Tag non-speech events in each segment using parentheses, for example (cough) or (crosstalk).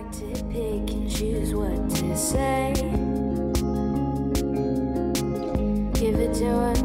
like to pick and choose what to say. Give it to us.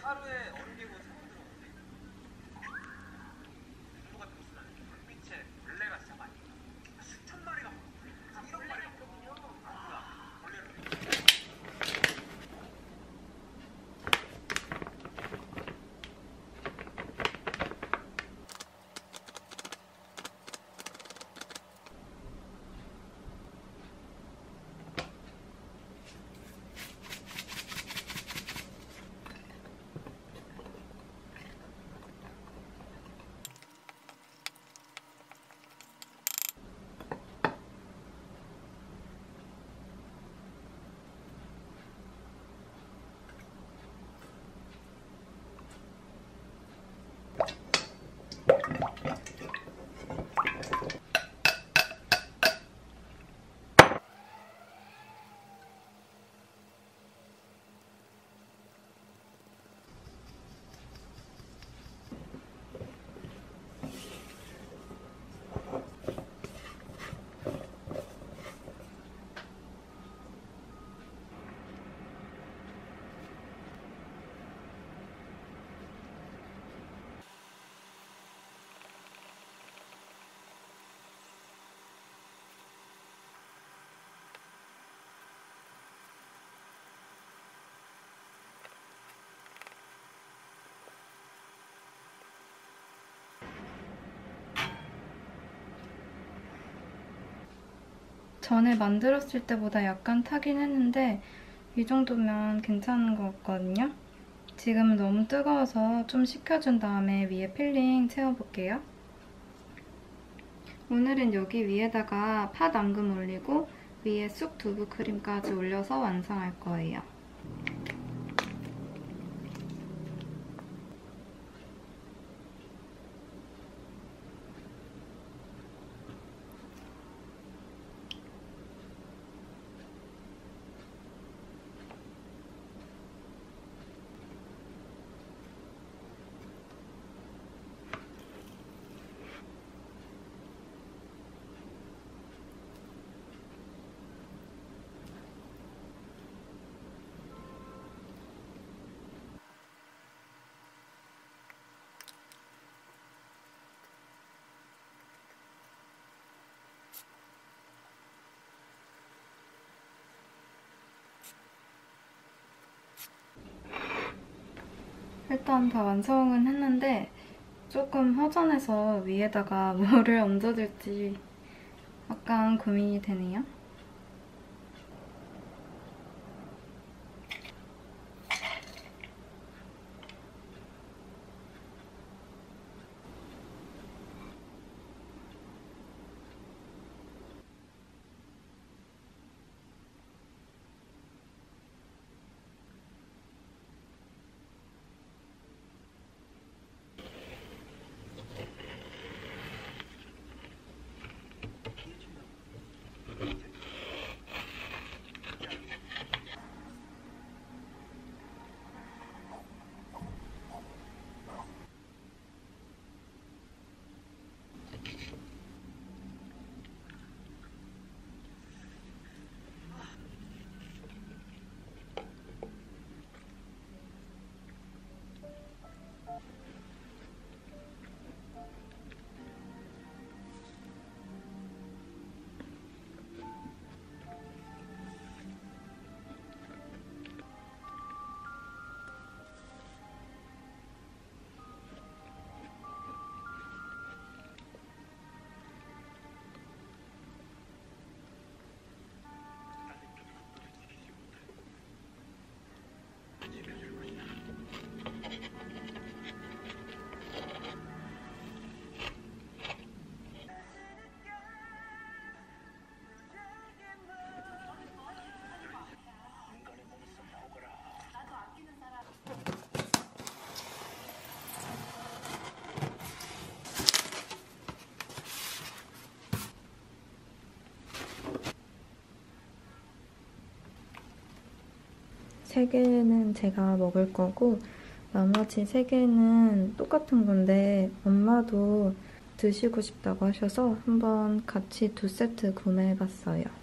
하루에 전에 만들었을 때보다 약간 타긴 했는데 이 정도면 괜찮은 것 같거든요. 지금은 너무 뜨거워서 좀 식혀준 다음에 위에 filling 채워볼게요. 오늘은 여기 위에다가 팥 앙금 올리고 위에 쑥 두부 크림까지 올려서 완성할 거예요. 일단 다 완성은 했는데 조금 허전해서 위에다가 (laughs) 뭐를 얹어줄지 약간 고민이 되네요. 세 개는 제가 먹을 거고 나머지 세 개는 똑같은 건데 엄마도 드시고 싶다고 하셔서 한번 같이 두 세트 구매해봤어요.